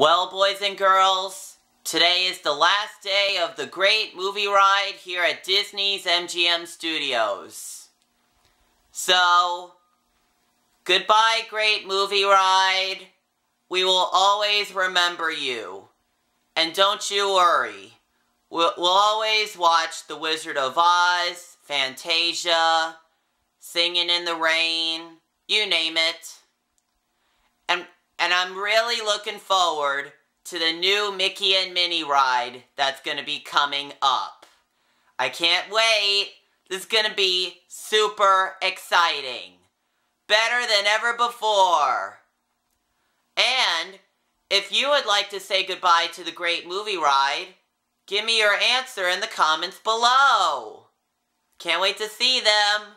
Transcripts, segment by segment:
Well, boys and girls, today is the last day of the great movie ride here at Disney's MGM Studios. So, goodbye, great movie ride. We will always remember you. And don't you worry. We'll, we'll always watch The Wizard of Oz, Fantasia, Singing in the Rain, you name it. I'm really looking forward to the new Mickey and Minnie ride that's going to be coming up. I can't wait. This is going to be super exciting. Better than ever before. And if you would like to say goodbye to the great movie ride, give me your answer in the comments below. Can't wait to see them.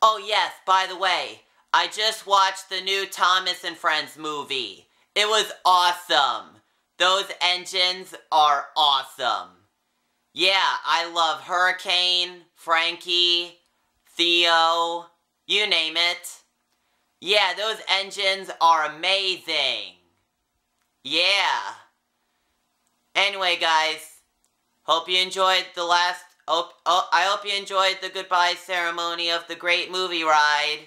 Oh yes, by the way, I just watched the new Thomas and Friends movie. It was awesome. Those engines are awesome. Yeah, I love Hurricane, Frankie, Theo, you name it. Yeah, those engines are amazing. Yeah. Anyway, guys, hope you enjoyed the last... Oh, oh, I hope you enjoyed the goodbye ceremony of the great movie ride.